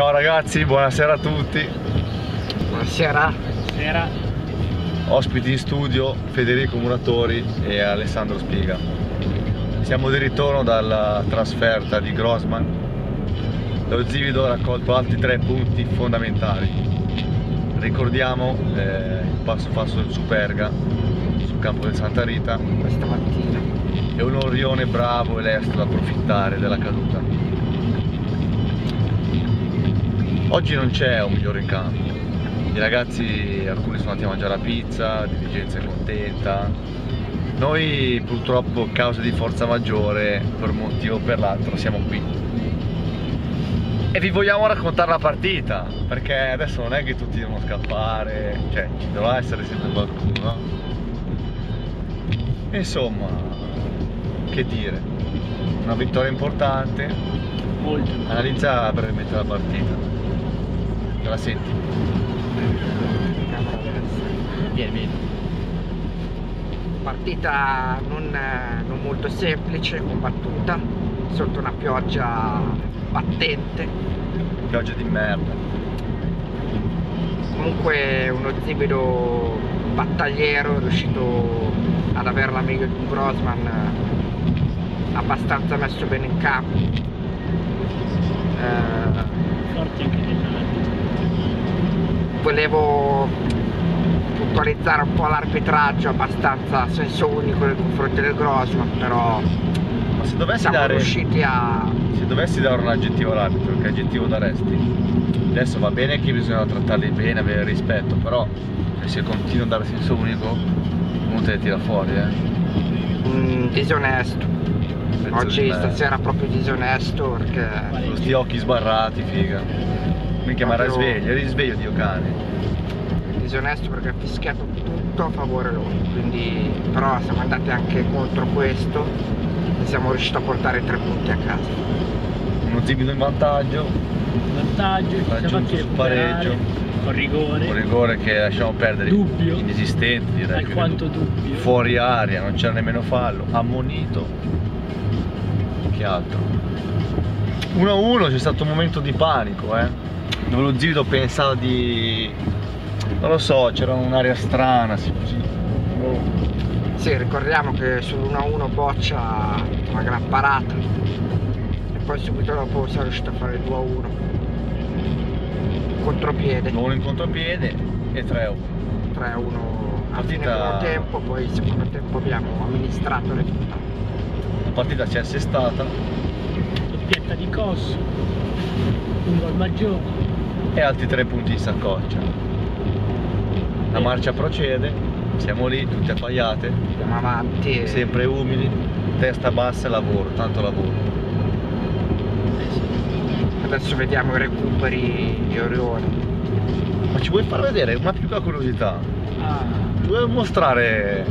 Ciao ragazzi, buonasera a tutti. Buonasera. Buonasera. Ospiti in studio Federico Muratori e Alessandro Spiga. Siamo di ritorno dalla trasferta di Grossman. Lo Zivido ha raccolto altri tre punti fondamentali. Ricordiamo eh, il passo passo del Superga sul campo del Santa Rita Questa mattina. e un Orione bravo e lesto da approfittare della caduta. Oggi non c'è un migliore in campo. I ragazzi, alcuni sono andati a mangiare la pizza, la dirigenza è contenta. Noi purtroppo, causa di forza maggiore, per un motivo o per l'altro, siamo qui. E vi vogliamo raccontare la partita, perché adesso non è che tutti devono scappare, cioè ci dovrà essere sempre qualcuno, no? Insomma, che dire, una vittoria importante, Molto. analizza brevemente la partita, la senti? Vieni, vieni. Partita non, non molto semplice, combattuta, sotto una pioggia battente. Pioggia di merda. Comunque uno zibido battagliero, riuscito ad avere la meglio di un Grossman eh, abbastanza messo bene in campo. Eh, Forti anche dell'arbitro. Volevo puntualizzare un po' l'arbitraggio abbastanza a senso unico nei confronti del Grossman, però Ma se dovessi siamo dare, riusciti a... se dovessi dare un aggettivo all'arbitro, che aggettivo daresti? Adesso va bene che bisogna trattarli bene, avere rispetto, però cioè, se continua a dare senso unico, uno te le tira fuori, eh. mm, disonesto. Oggi stasera proprio disonesto perché Con sti occhi sbarrati, figa. Era Proprio- sveglio, eri sveglio, Dio cane. disonesto perché ha fischiato tutto a favore loro. Quindi però siamo andati anche contro questo e siamo riusciti a portare tre punti a casa. Uno zibido in vantaggio, Vantaggio, Raggiunto anche sul pareggio. Con rigore. un rigore che lasciamo perdere. Dubbio. Inesistente direi. Alquanto dubbio. dubbio. Fuori aria, non c'era nemmeno fallo, ammonito. Che altro? 1-1 c'è stato un momento di panico, eh. Dove lo Zivido pensava di. Non lo so, c'era un'aria strana, sì, così. Boh. Sì, ricordiamo che sull'1-1 Boccia una gran parata e poi subito dopo siamo riusciti a fare il 2-1. Contropiede, Gol in contropiede e 3-1. 3-1 a fine Partita- primo tempo, poi secondo tempo abbiamo amministrato il risultato. La partita si è assestata Doppietta di Cos. Un gol maggiore. e altri tre punti in saccoccia. La marcia procede, siamo lì, tutti appaiate, Andiamo avanti sempre umili, testa bassa e lavoro, tanto lavoro. Eh adesso vediamo i recuperi di Orione. Ma ci vuoi far vedere una piccola curiosità? Ah, Ti vuoi mostrare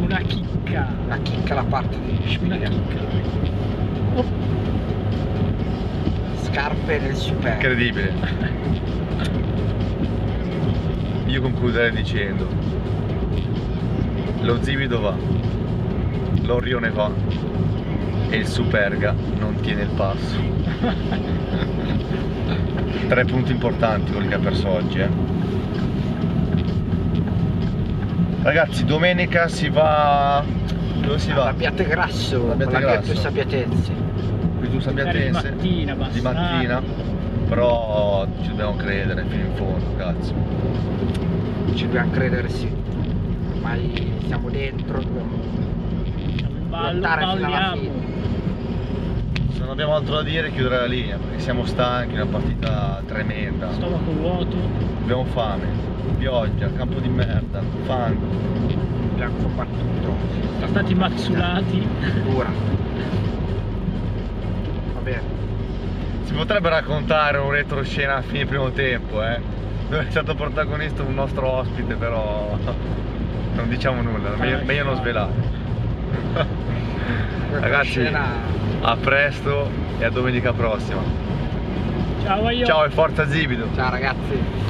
una chicca. La chicca la parte di Una Spiga. chicca. Oh, Scarpe del super. incredibile? Io concluderei dicendo lo Zivido va, l'Orione va e il Superga non tiene il passo. Tre punti importanti quelli che ha perso oggi, eh. Ragazzi, domenica si va. Dove si va? Abbiate grasso, Abbiate con la Grasso. più sabbiatense. Qui tu Di Sabbiatense. mattina, Di mattina. Però ci dobbiamo credere fino in fondo, cazzo. Ci dobbiamo credere sì. Ormai siamo dentro, dobbiamo Siamo in ballo, lottare fino alla fine. Se non abbiamo altro da dire chiudere la linea perché siamo stanchi, una partita tremenda. Stomaco vuoto. Abbiamo fame, pioggia, campo di merda, fango. Abbiamo combattuto. Siamo stati mazzulati. Dura. Va bene. Si potrebbe raccontare un retroscena a fine primo tempo, eh? Dove è stato protagonista un nostro ospite, però non diciamo nulla, meglio, meglio non svelare. Ragazzi, Scena a presto e a domenica prossima. Ciao, io. Ciao e forza Zibido! Ciao ragazzi.